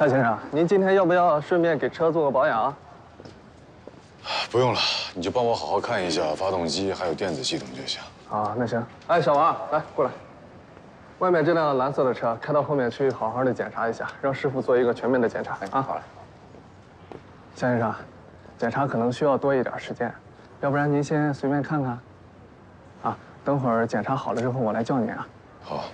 夏先生，您今天要不要顺便给车做个保养啊？不用了，你就帮我好好看一下发动机还有电子系统就行。啊，那行。哎，小王，来过来。外面这辆蓝色的车开到后面去，好好的检查一下，让师傅做一个全面的检查。啊，好嘞。夏先生，检查可能需要多一点时间，要不然您先随便看看。啊，等会儿检查好了之后我来叫您啊。好。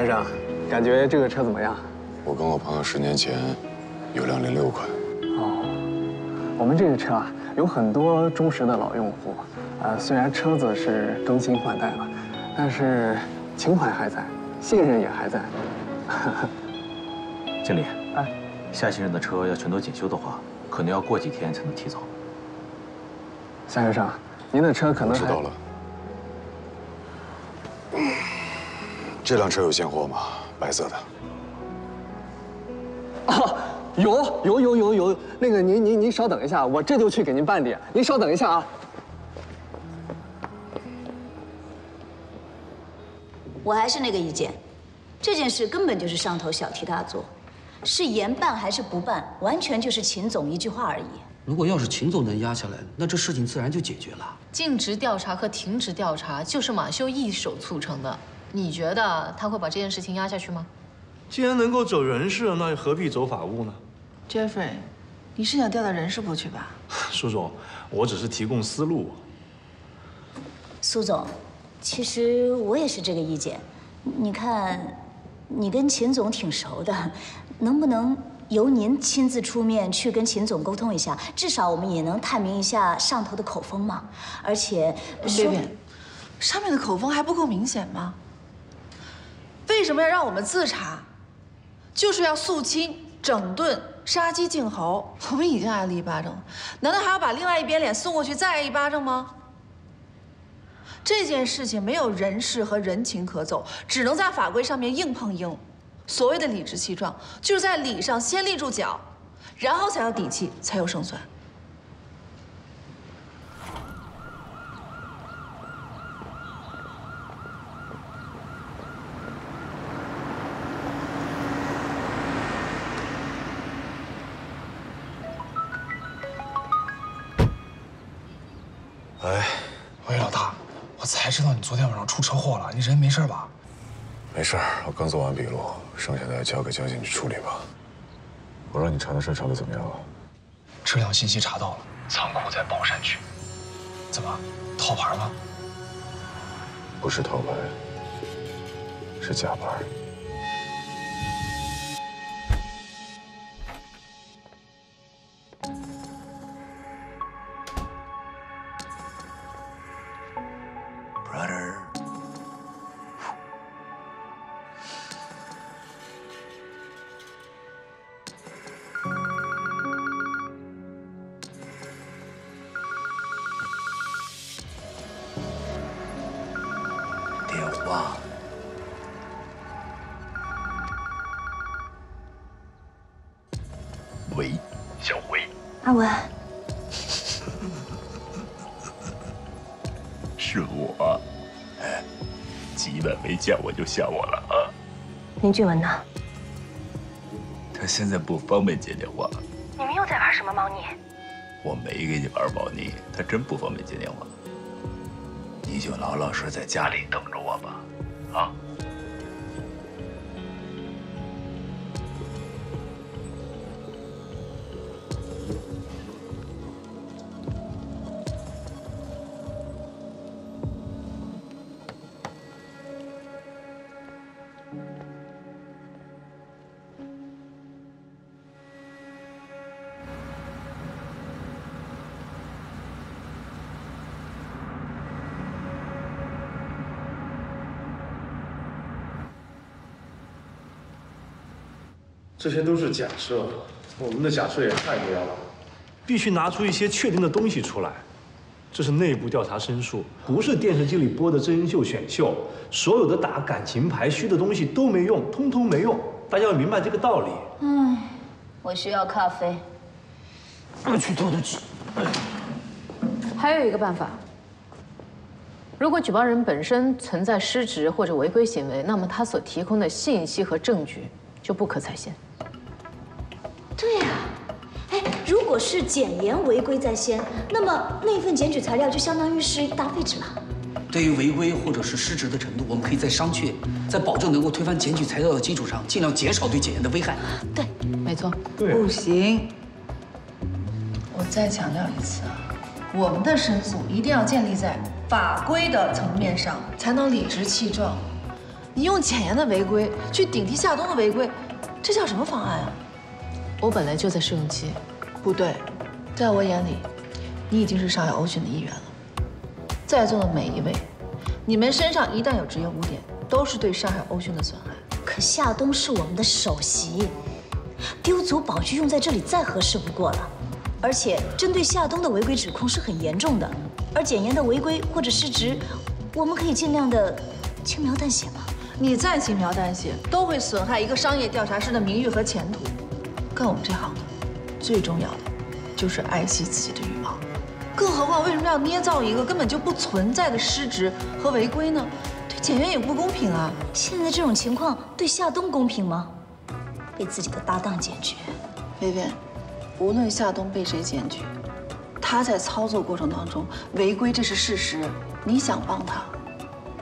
先生，感觉这个车怎么样？我跟我朋友十年前有辆零六款。哦，我们这个车啊，有很多忠实的老用户。呃，虽然车子是更新换代了，但是情怀还在，信任也还在。经理，哎，夏先生的车要全都检修的话，可能要过几天才能提走。夏先生，您的车可能知道了。这辆车有现货吗？白色的。啊，有有有有有，那个您您您稍等一下，我这就去给您办理。您稍等一下啊。我还是那个意见，这件事根本就是上头小题大做，是严办还是不办，完全就是秦总一句话而已。如果要是秦总能压下来，那这事情自然就解决了。尽职调查和停职调查就是马修一手促成的。你觉得他会把这件事情压下去吗？既然能够走人事，那又何必走法务呢？Jeffrey，你是想调到人事部去吧？苏总，我只是提供思路。苏总，其实我也是这个意见。你看，你跟秦总挺熟的，能不能由您亲自出面去跟秦总沟通一下？至少我们也能探明一下上头的口风嘛。而且，说，上面的口风还不够明显吗？为什么要让我们自查？就是要肃清、整顿、杀鸡儆猴。我们已经挨了一巴掌，难道还要把另外一边脸送过去再挨一巴掌吗？这件事情没有人事和人情可走，只能在法规上面硬碰硬。所谓的理直气壮，就是在理上先立住脚，然后才有底气，才有胜算。才知道你昨天晚上出车祸了，你人没事吧？没事，我刚做完笔录，剩下的交给交警去处理吧。我让你查的事查的怎么样了？车辆信息查到了，仓库在宝山区。怎么，套牌吗？不是套牌，是假牌。没叫我了啊。林俊文呢？他现在不方便接电话。你们又在玩什么猫腻？我没给你玩猫腻，他真不方便接电话。你就老老实在家里等着我吧，啊。这些都是假设，我们的假设也太多了，必须拿出一些确定的东西出来。这是内部调查申诉，不是电视机里播的真人秀选秀。所有的打感情牌虚的东西都没用，通通没用。大家要明白这个道理。嗯，我需要咖啡。我去偷偷去。还有一个办法，如果举报人本身存在失职或者违规行为，那么他所提供的信息和证据就不可采信。对呀。哎，如果是检验违规在先，那么那份检举材料就相当于是一大废纸了。对于违规或者是失职的程度，我们可以在商榷，在保证能够推翻检举材料的基础上，尽量减少对检验的危害。对，没错。不行，我再强调一次啊，我们的申诉一定要建立在法规的层面上，才能理直气壮。你用简言的违规去顶替夏冬的违规，这叫什么方案啊？我本来就在试用期，不对，在我眼里，你已经是上海欧讯的一员了。在座的每一位，你们身上一旦有职业污点，都是对上海欧讯的损害。可夏冬是我们的首席，丢足宝具用在这里再合适不过了。而且针对夏冬的违规指控是很严重的，而简言的违规或者失职，我们可以尽量的轻描淡写吗？你再轻描淡写，都会损害一个商业调查师的名誉和前途。干我们这行的，最重要的就是爱惜自己的羽毛。更何况，为什么要捏造一个根本就不存在的失职和违规呢？对检员也不公平啊！现在这种情况对夏冬公平吗？被自己的搭档检举，薇薇，无论夏冬被谁检举，他在操作过程当中违规，这是事实。你想帮他，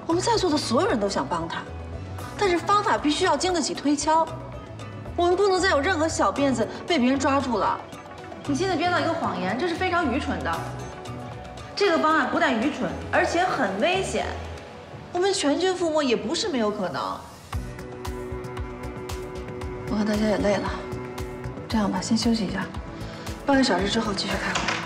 我们在座的所有人都想帮他，但是方法必须要经得起推敲。我们不能再有任何小辫子被别人抓住了。你现在编造一个谎言，这是非常愚蠢的。这个方案不但愚蠢，而且很危险。我们全军覆没也不是没有可能。我看大家也累了，这样吧，先休息一下，半个小时之后继续开会。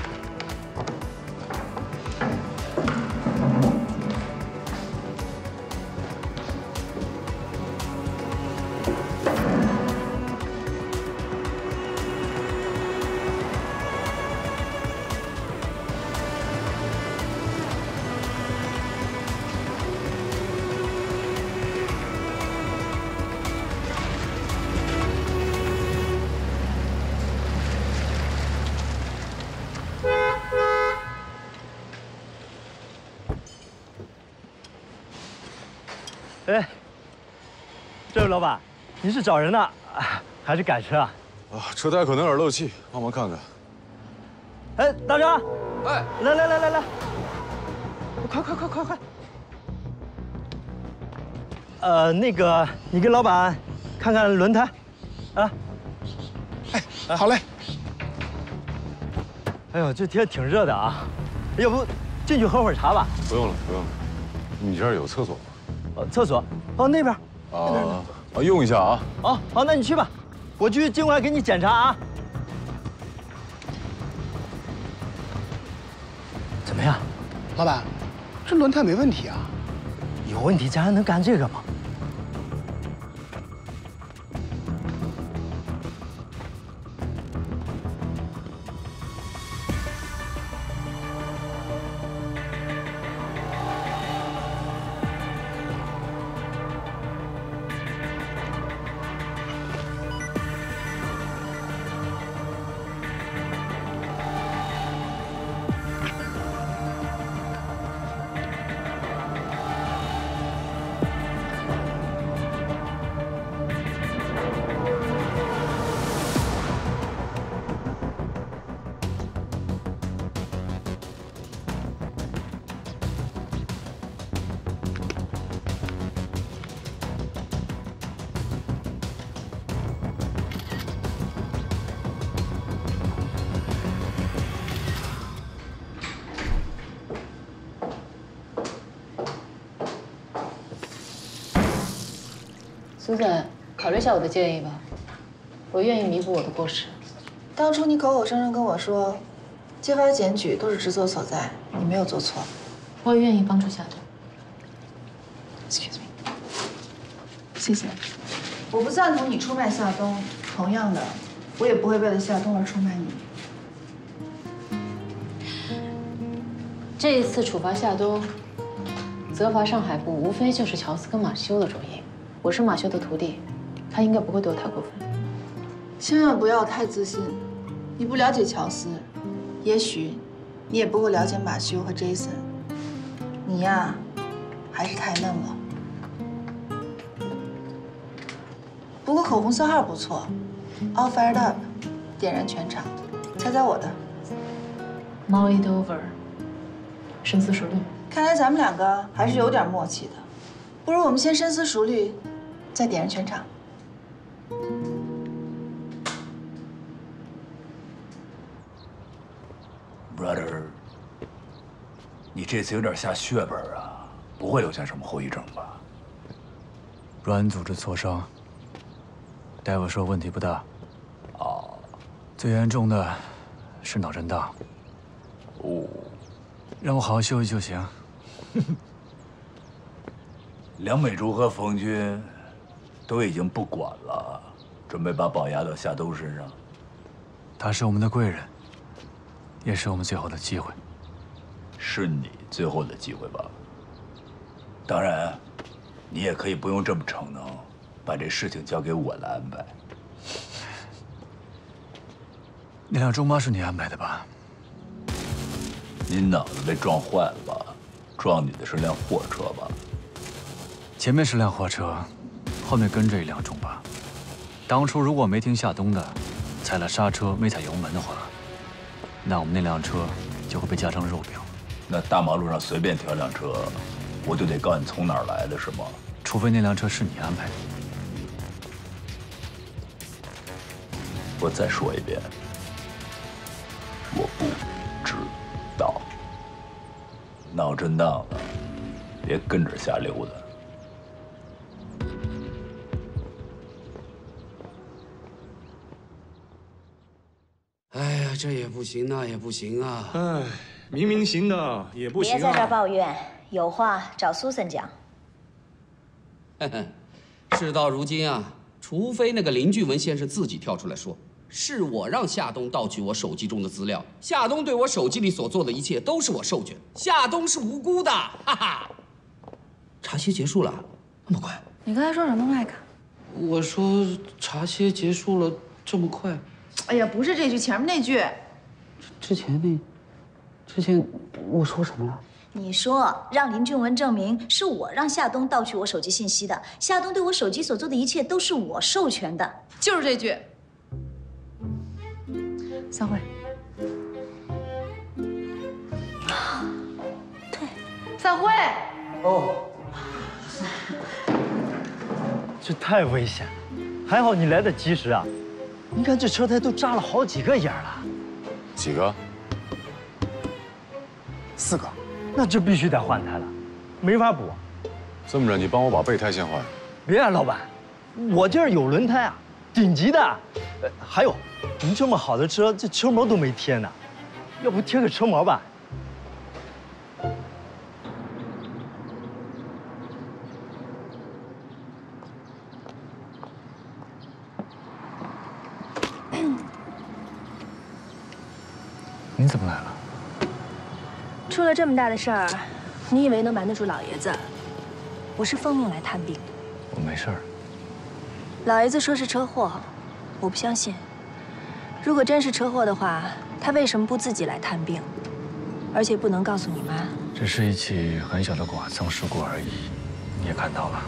老板，您是找人呢，还是赶车啊？啊，车胎可能有点漏气，帮忙看看。哎，大张，哎，来来来来来，快快快快快！呃，那个，你跟老板看看轮胎，啊。哎，好嘞。哎呦，这天挺热的啊，要不进去喝会儿茶吧？不用了，不用了。你这儿有厕所吗？呃，厕所，哦，那边。啊啊，用一下啊。好，好，那你去吧，我去尽快给你检查啊。怎么样，老板？这轮胎没问题啊？有问题，咱还能干这个吗？苏森，考虑一下我的建议吧，我愿意弥补我的过失。当初你口口声声跟我说，揭发检举都是职责所在，你没有做错。我也愿意帮助夏冬。Excuse me，谢谢。我不赞同你出卖夏冬，同样的，我也不会为了夏冬而出卖你。这一次处罚夏冬，责罚上海部，无非就是乔斯跟马修的主意。我是马修的徒弟，他应该不会对我太过分。千万不要太自信，你不了解乔斯，也许你也不会了解马修和 Jason。你呀，还是太嫩了。不过口红色号不错，All Fired Up，点燃全场。猜猜我的？Mull it over，深思熟虑。看来咱们两个还是有点默契的。不如我们先深思熟虑，再点燃全场。Brother，你这次有点下血本啊，不会留下什么后遗症吧？软组织挫伤，大夫说问题不大。哦，最严重的是脑震荡。哦，让我好好休息就行。梁美竹和冯军都已经不管了，准备把宝押到夏冬身上。他是我们的贵人，也是我们最后的机会。是你最后的机会吧？当然，你也可以不用这么逞能，把这事情交给我来安排。那辆中巴是你安排的吧？你脑子被撞坏了吧？撞你的是辆货车吧？前面是辆货车，后面跟着一辆中巴。当初如果没听夏冬的，踩了刹车没踩油门的话，那我们那辆车就会被夹成肉饼。那大马路上随便挑辆车，我就得告你从哪儿来的，是吗？除非那辆车是你安排的。我再说一遍，我不知道。脑震荡了，别跟着瞎溜达。这也不行，那也不行啊！哎，明明行的也不行啊！别在这抱怨，有话找苏森讲。事到如今啊，除非那个林俊文先生自己跳出来说，是我让夏冬盗取我手机中的资料，夏冬对我手机里所做的一切都是我授权，夏冬是无辜的，哈哈。茶歇结束了，那么快？你刚才说什么，麦克？我说茶歇结束了，这么快？哎呀，不是这句，前面那句。之前那，之前我说什么了？你说让林俊文证明是我让夏冬盗取我手机信息的，夏冬对我手机所做的一切都是我授权的，就是这句。散会。对，散会。哦。这太危险了，还好你来得及时啊！你看这车胎都扎了好几个眼了。几个？四个。那这必须得换胎了，没法补。这么着，你帮我把备胎先换。别啊，老板，我这儿有轮胎啊，顶级的。呃，还有，您这么好的车，这车膜都没贴呢，要不贴个车膜吧？了这么大的事儿，你以为能瞒得住老爷子？我是奉命来探病的。我没事儿。老爷子说是车祸，我不相信。如果真是车祸的话，他为什么不自己来探病？而且不能告诉你妈。这是一起很小的剐蹭事故而已，你也看到了，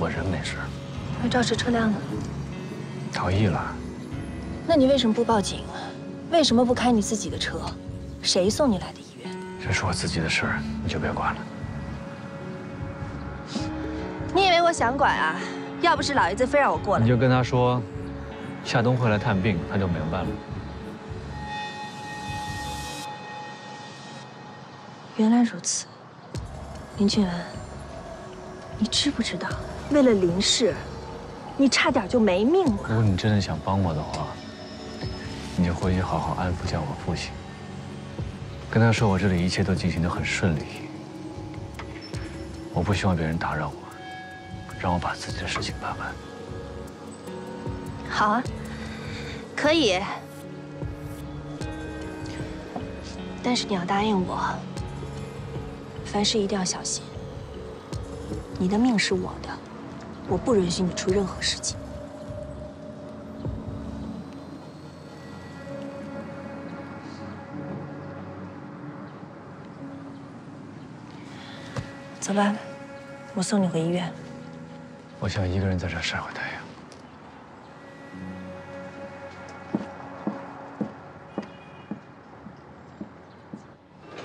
我人没事。那肇事车辆呢？逃逸了。那你为什么不报警？为什么不开你自己的车？谁送你来的？这是我自己的事儿，你就别管了。你以为我想管啊？要不是老爷子非让我过来，你就跟他说，夏冬会来探病，他就明白了。原来如此，林俊文，你知不知道，为了林氏，你差点就没命了。如果你真的想帮我的话，你就回去好好安抚一下我父亲，跟他说我这里一切都进行得很顺利。我不希望别人打扰我，让我把自己的事情办完。好啊，可以。但是你要答应我，凡事一定要小心。你的命是我的，我不允许你出任何事情。吧，我送你回医院。我想一个人在这晒会太阳。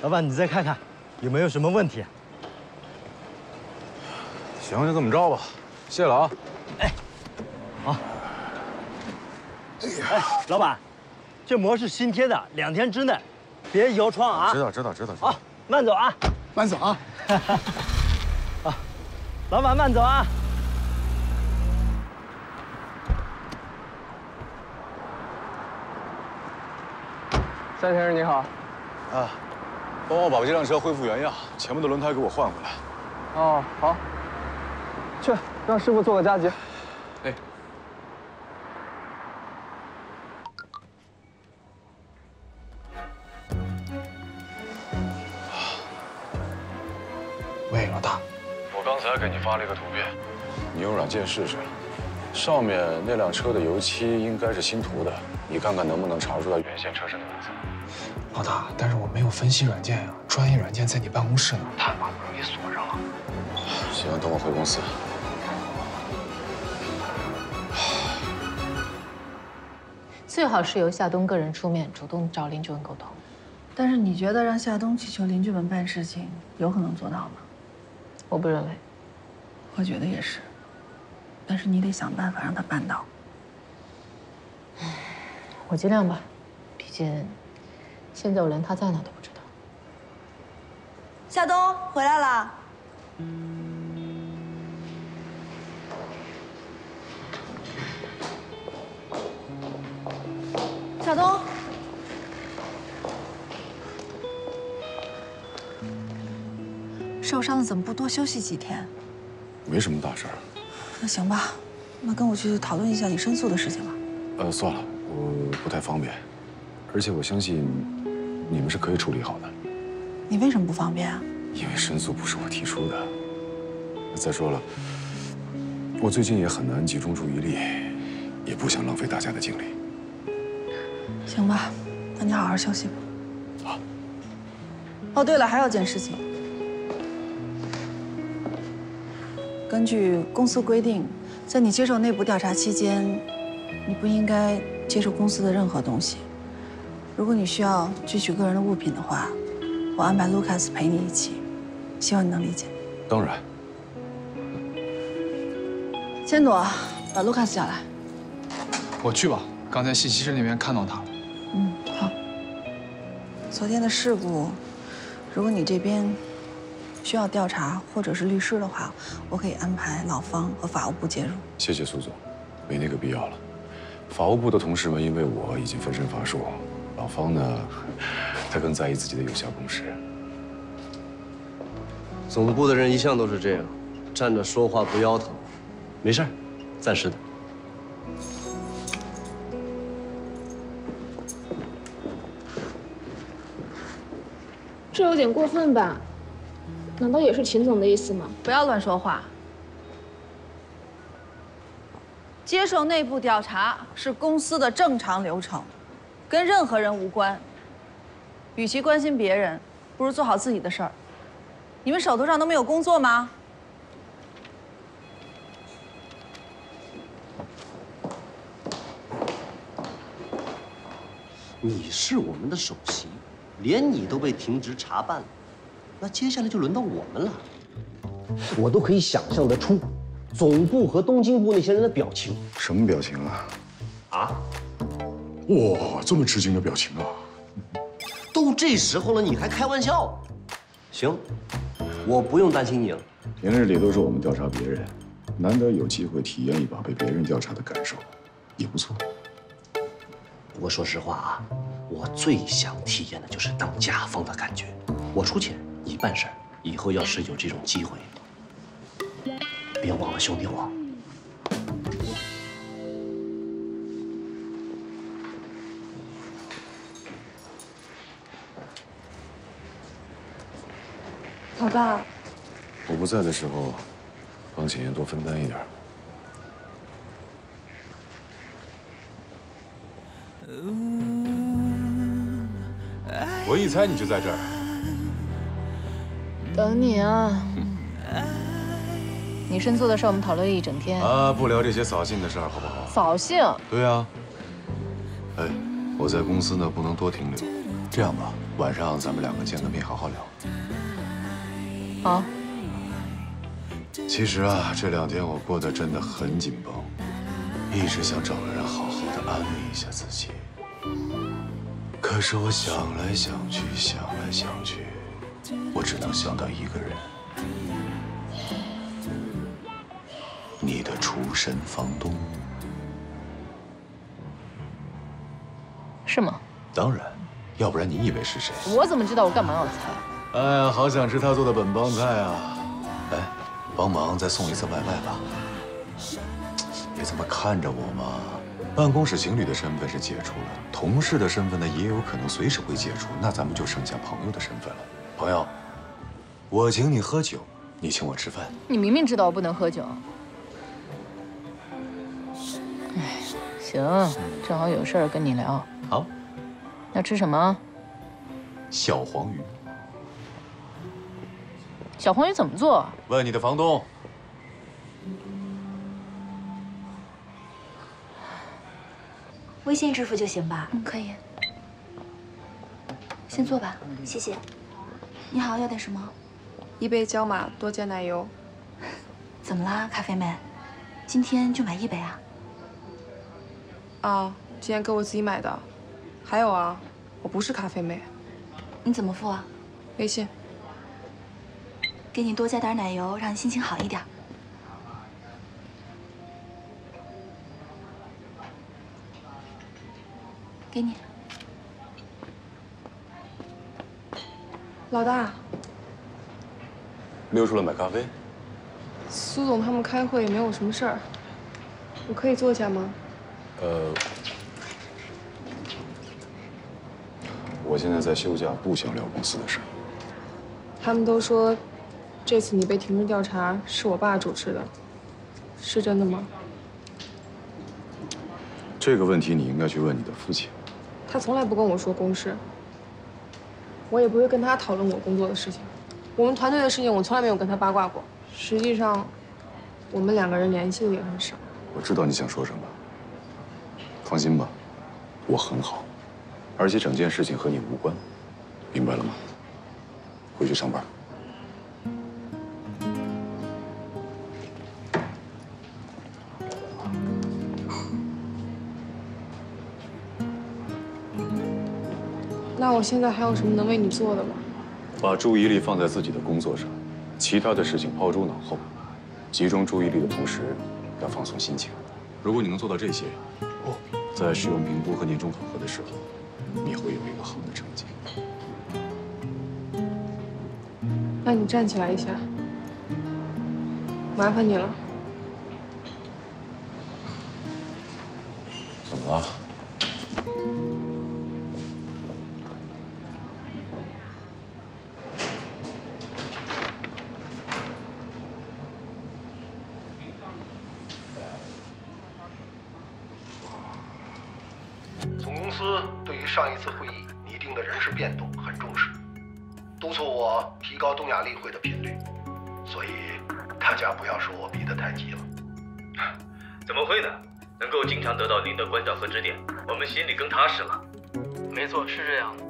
老板，你再看看，有没有什么问题？行，就这么着吧，谢了啊。哎，好。哎，老板，这膜是新贴的，两天之内别摇窗啊。知道，知道，知道。好，慢走啊，慢走啊。啊，老板慢走啊。夏先生你好。啊。帮我把这辆车恢复原样，前面的轮胎给我换回来。哦，好。去，让师傅做个加急。发了一个图片，你用软件试试。上面那辆车的油漆应该是新涂的，你看看能不能查出来原先车身的颜色。老大，但是我没有分析软件呀，专业软件在你办公室呢，他把门给锁上了。行，等我回公司。最好是由夏冬个人出面，主动找林俊文沟通。但是你觉得让夏冬去求林俊文办事情，有可能做到吗？我不认为。我觉得也是。但是你得想办法让他办到。我尽量吧，毕竟。现在我连他在哪都不知道。夏冬回来了。夏东，受伤了怎么不多休息几天？没什么大事儿。那行吧，那跟我去讨论一下你申诉的事情吧。呃，算了，我不太方便，而且我相信。你们是可以处理好的。你为什么不方便啊？因为申诉不是我提出的。再说了，我最近也很难集中注意力，也不想浪费大家的精力。行吧，那你好好休息吧。好。哦，对了，还有件事情。根据公司规定，在你接受内部调查期间，你不应该接受公司的任何东西。如果你需要汲取个人的物品的话，我安排卢卡斯陪你一起，希望你能理解。当然。千朵，把卢卡斯叫来。我去吧，刚才信息室那边看到他了。嗯，好。昨天的事故，如果你这边需要调查或者是律师的话，我可以安排老方和法务部介入。谢谢苏总，没那个必要了。法务部的同事们因为我已经分身乏术。老方呢，他更在意自己的有效公示。总部的人一向都是这样，站着说话不腰疼。没事，暂时的。这有点过分吧？难道也是秦总的意思吗？不要乱说话。接受内部调查是公司的正常流程。跟任何人无关。与其关心别人，不如做好自己的事儿。你们手头上都没有工作吗？你是我们的首席，连你都被停职查办了，那接下来就轮到我们了。我都可以想象得出，总部和东京部那些人的表情。什么表情啊？啊？哇，这么吃惊的表情啊！都这时候了，你还开玩笑？行，我不用担心你了。平日里都是我们调查别人，难得有机会体验一把被别人调查的感受，也不错。不过说实话啊，我最想体验的就是当甲方的感觉。我出钱，你办事儿，以后要是有这种机会，别忘了兄弟我。老爸，我不在的时候，帮浅言多分担一点。我一猜你就在这儿。等你啊！你申诉的事我们讨论了一整天。啊，不聊这些扫兴的事儿，好不好？扫兴？对啊。哎，我在公司呢，不能多停留。这样吧，晚上咱们两个见个面，好好聊。好。其实啊，这两天我过得真的很紧绷，一直想找个人好好的安慰一下自己。可是我想来想去，想来想去，我只能想到一个人，你的出身房东。是吗？当然，要不然你以为是谁？我怎么知道？我干嘛要猜？哎呀，好想吃他做的本帮菜啊！哎，帮忙再送一次外卖吧。别这么看着我嘛。办公室情侣的身份是解除了，同事的身份呢也有可能随时会解除，那咱们就剩下朋友的身份了。朋友，我请你喝酒，你请我吃饭。你明明知道我不能喝酒。哎，行，正好有事儿跟你聊。好。要吃什么？小黄鱼。小黄鱼怎么做？问你的房东。微信支付就行吧？嗯，可以。先坐吧，谢谢。你好，要点什么？一杯焦马多加奶油。怎么啦，咖啡妹？今天就买一杯啊？啊，今天给我自己买的。还有啊，我不是咖啡妹。你怎么付啊？微信。给你多加点奶油，让你心情好一点。给你，老大。溜出来买咖啡。苏总他们开会，没有什么事儿，我可以坐下吗？呃，我现在在休假，不想聊公司的事。他们都说，这次你被停职调查是我爸主持的，是真的吗？这个问题你应该去问你的父亲。他从来不跟我说公事，我也不会跟他讨论我工作的事情。我们团队的事情，我从来没有跟他八卦过。实际上，我们两个人联系的也很少。我知道你想说什么。放心吧，我很好，而且整件事情和你无关，明白了吗？回去上班。那我现在还有什么能为你做的吗？把注意力放在自己的工作上，其他的事情抛诸脑后，集中注意力的同时，要放松心情。如果你能做到这些，哦，在使用评估和年终考核的时候，你会有一个好的成绩。那你站起来一下，麻烦你了。怎么了？得到您的关照和指点，我们心里更踏实了。没错，是这样的。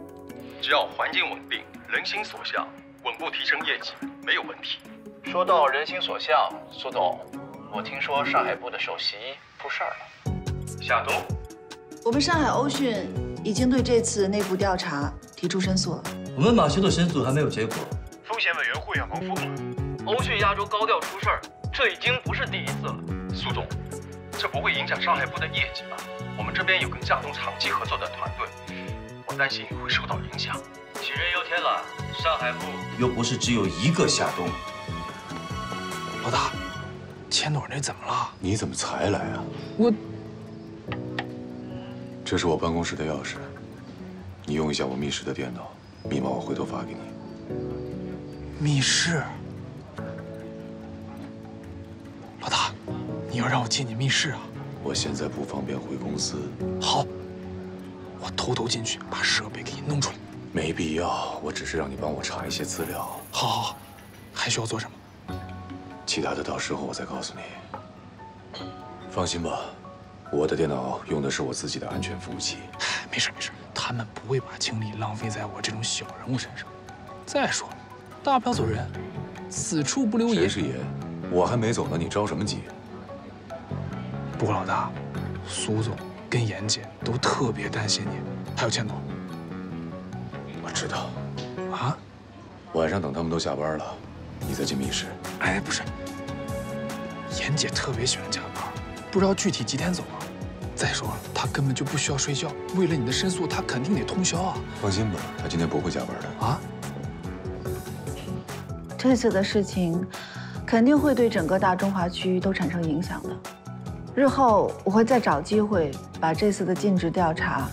只要环境稳定，人心所向，稳步提升业绩，没有问题。说到人心所向，苏总，我听说上海部的首席出事儿了。夏冬，我们上海欧讯已经对这次内部调查提出申诉了。我们马修的申诉还没有结果，风险委员会要蒙封了。欧讯亚洲高调出事儿，这已经不是第一次了。苏总，这不会影响上海部的业绩吧？我们这边有跟夏东长期合作的团队，我担心会受到影响。杞人忧天了，上海部又不是只有一个夏冬。老大，千朵那怎么了？你怎么才来啊？我，这是我办公室的钥匙，你用一下我密室的电脑，密码我回头发给你。密室。要让我进你密室啊？我现在不方便回公司。好，我偷偷进去把设备给你弄出来。没必要，我只是让你帮我查一些资料。好，好，好，还需要做什么？其他的到时候我再告诉你。放心吧，我的电脑用的是我自己的安全服务器。没事没事，他们不会把精力浪费在我这种小人物身上。再说了，大不了走人，此处不留爷。谁是爷？我还没走呢，你着什么急？不过老大，苏总跟严姐都特别担心你，还有钱总。我知道。啊？晚上等他们都下班了，你再进密室。哎，不是，严姐特别喜欢加班，不知道具体几点走啊？再说了，她根本就不需要睡觉，为了你的申诉，她肯定得通宵啊。放心吧，她今天不会加班的。啊？这次的事情肯定会对整个大中华区都产生影响的。日后我会再找机会把这次的尽职调查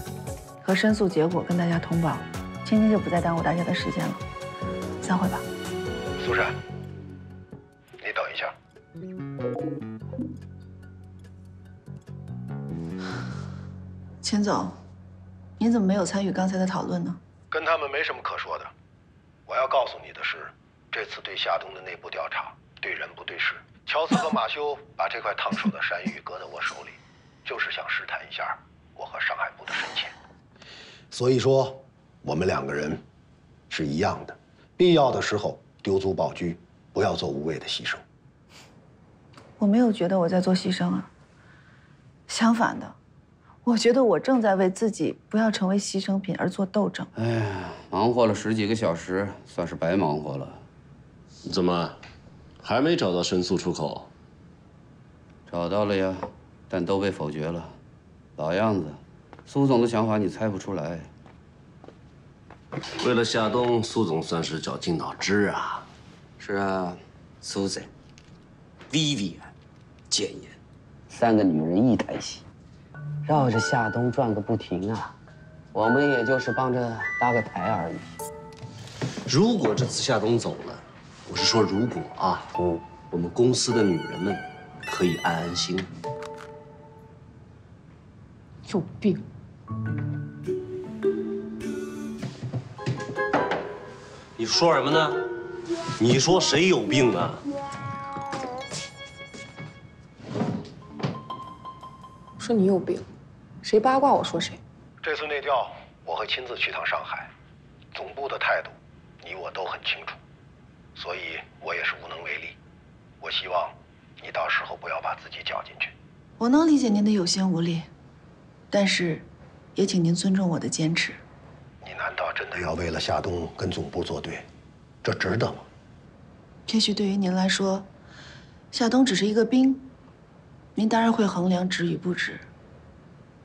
和申诉结果跟大家通报。今天就不再耽误大家的时间了，散会吧。苏珊，你等一下。钱总，您怎么没有参与刚才的讨论呢？跟他们没什么可说的。我要告诉你的是，这次对夏冬的内部调查，对人不对事。乔斯和马修把这块烫手的山芋搁在我手里，就是想试探一下我和上海部的深浅。所以说，我们两个人是一样的，必要的时候丢卒保车，不要做无谓的牺牲。我没有觉得我在做牺牲啊，相反的，我觉得我正在为自己不要成为牺牲品而做斗争。哎呀，忙活了十几个小时，算是白忙活了。怎么，还没找到申诉出口？找到了呀，但都被否决了。老样子，苏总的想法你猜不出来。为了夏冬，苏总算是绞尽脑汁啊。是啊，苏珊、Vivian、简言，三个女人一台戏，绕着夏冬转个不停啊。我们也就是帮着搭个台而已。如果这次夏冬走了，我是说如果啊，嗯，我们公司的女人们可以安安心。有病！你说什么呢？你说谁有病啊？说你有病，谁八卦我说谁。这次内调，我会亲自去趟上海，总部的态度，你我都很清楚，所以我也是无能为力。我希望你到时候不要把自己搅进去。我能理解您的有心无力，但是，也请您尊重我的坚持。你难道真的要为了夏冬跟总部作对？这值得吗？也许对于您来说，夏冬只是一个兵，您当然会衡量值与不值。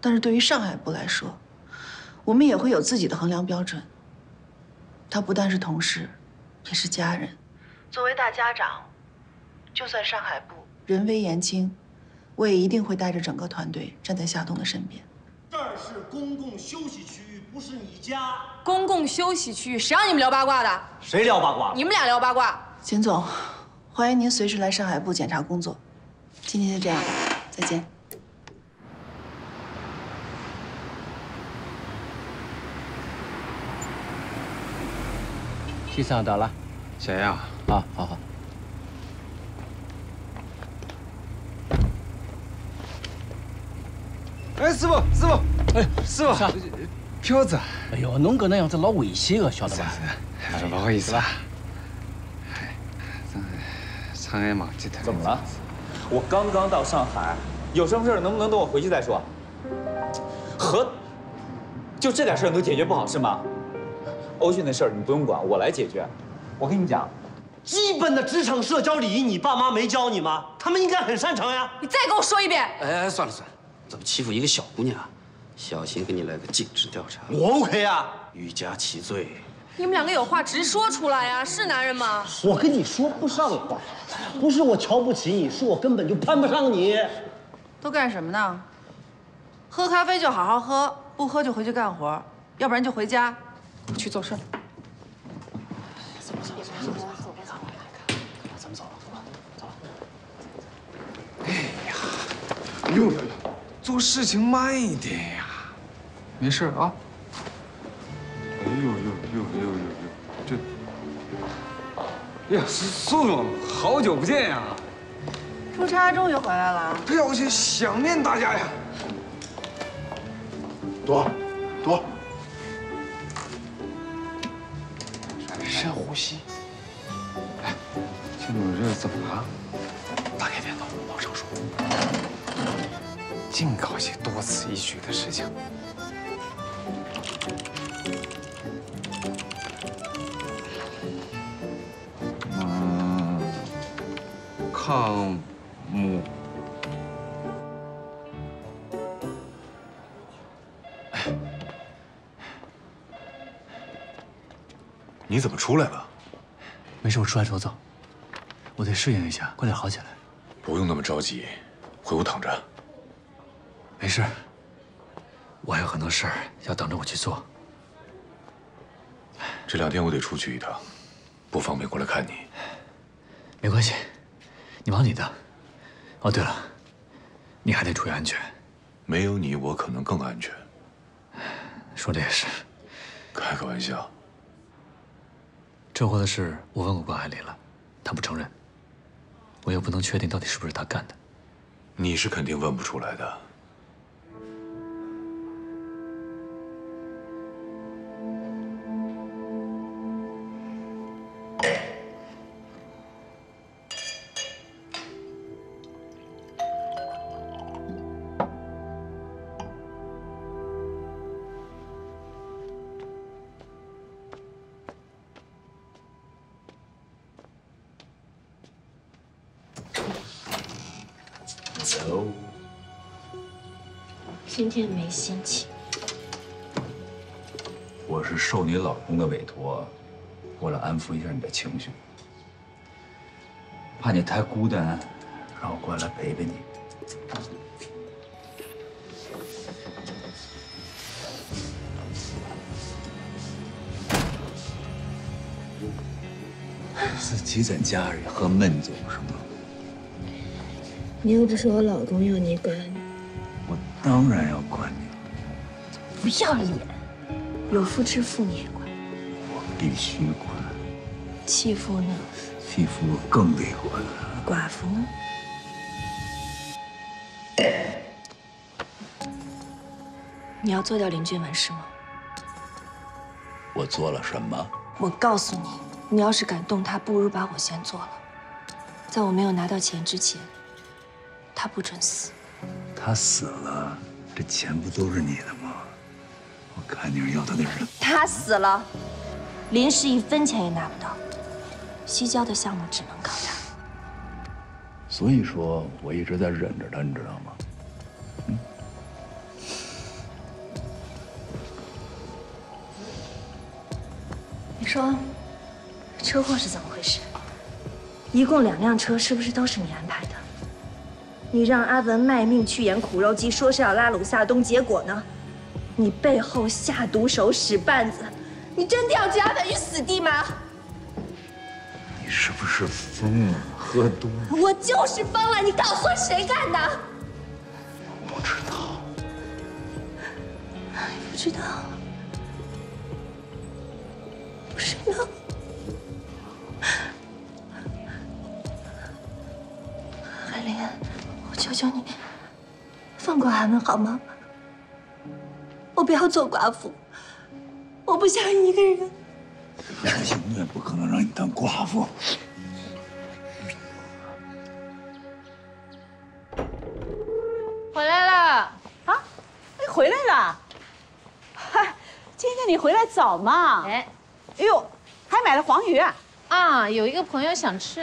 但是对于上海部来说，我们也会有自己的衡量标准。他不但是同事，也是家人。作为大家长，就算上海部人微言轻，我也一定会带着整个团队站在夏冬的身边。这儿是公共休息区，不是你家。公共休息区，谁让你们聊八卦的？谁聊八卦？你们俩聊八卦。秦总，欢迎您随时来上海部检查工作。今天就这样，再见。西餐到了，小杨，啊，好好。哎，师傅，师傅，哎，师傅，票子。哎呦，侬搿能样子老危险的，晓得吧？是不好意思啊。苍蝇嘛，记得。怎么了？我刚刚到上海，有什么事能不能等我回去再说？和，就这点事儿你都解决不好是吗？欧迅的事儿你不用管，我来解决。我跟你讲，基本的职场社交礼仪，你爸妈没教你吗？他们应该很擅长呀。你再给我说一遍。哎，算了算了，怎么欺负一个小姑娘啊？小心给你来个尽职调查。我 OK 啊，欲加其罪。你们两个有话直说出来呀，是男人吗？我跟你说不上话，不是我瞧不起你，是我根本就攀不上你。都干什么呢？喝咖啡就好好喝，不喝就回去干活，要不然就回家，去做事。走走走，走，咱们走了，走吧，走吧。哎呀，呦呦呦，做事情慢一点呀，没事啊。哎呦呦呦呦呦呦，这，哎呀，苏苏总，好久不见呀。出差终于回来了。对呀，我想想念大家呀。躲，躲。深呼吸。哎，秦总，这怎么了？打开电脑，往上说。净搞些多此一举的事情。嗯，抗母。你怎么出来了？没事，我出来走走。我得适应一下，快点好起来。不用那么着急，回屋躺着。没事，我还有很多事儿要等着我去做。这两天我得出去一趟，不方便过来看你。没关系，你忙你的。哦，对了，你还得注意安全。没有你，我可能更安全。说的也是。开个玩笑。车祸的事，我问过关海林了，他不承认。我又不能确定到底是不是他干的。你是肯定问不出来的。心情。我是受你老公的委托，过来安抚一下你的情绪，怕你太孤单，让我过来陪陪你。自己在家里喝闷酒是吗？你又不是我老公，要你管。我当然要管你，不要脸！有夫之妇你也管？我必须管。弃妇呢？弃妇更得管。寡妇呢？你要做掉林俊文是吗？我做了什么？我告诉你，你要是敢动他，不如把我先做了。在我没有拿到钱之前，他不准死。他死了，这钱不都是你的吗？我看你是要他的人。他死了，林氏一分钱也拿不到。西郊的项目只能靠他。所以说，我一直在忍着他，你知道吗？你说，车祸是怎么回事？一共两辆车，是不是都是你安排的？你让阿文卖命去演苦肉计，说是要拉拢夏冬，结果呢？你背后下毒手、使绊子，你真的要置阿文于死地吗？你是不是疯了？喝多了？我就是疯了！你告诉我谁干的？我不知道。不知道。不知道。海林，我求求你，放过阿文好吗？我不要做寡妇，我不想一个人。我永远不可能让你当寡妇。回来了啊！你回来了？嗨，今天你回来早嘛？哎，哎呦，还买了黄鱼啊！啊，有一个朋友想吃，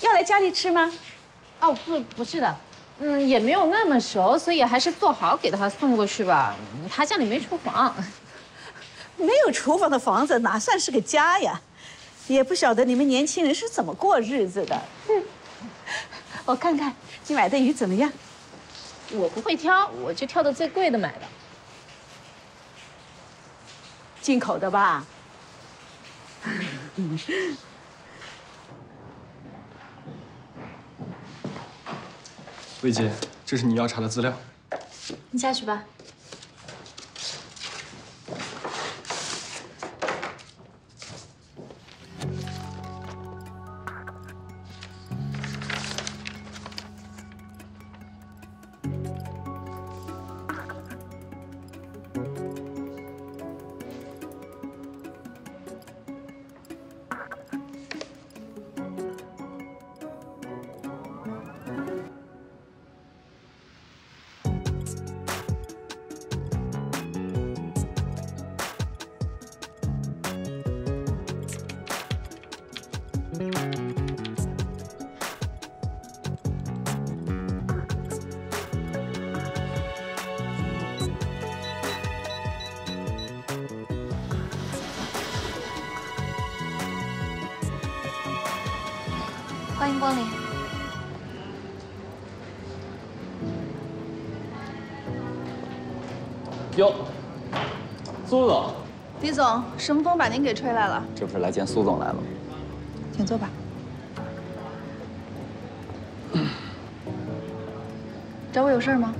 要来家里吃吗？哦，不，不是的，嗯，也没有那么熟，所以还是做好给他送过去吧。他家里没厨房，没有厨房的房子哪算是个家呀？也不晓得你们年轻人是怎么过日子的。嗯，我看看你买的鱼怎么样？我不会挑，我就挑的最贵的买的。进口的吧？魏姐这是你要查的资料。你下去吧。苏总什么风把您给吹来了？这不是来见苏总来了。吗请坐吧。找我有事吗？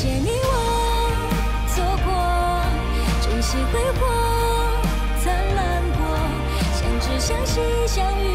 谢你我错过，珍惜挥霍，灿烂过，相知相惜相遇。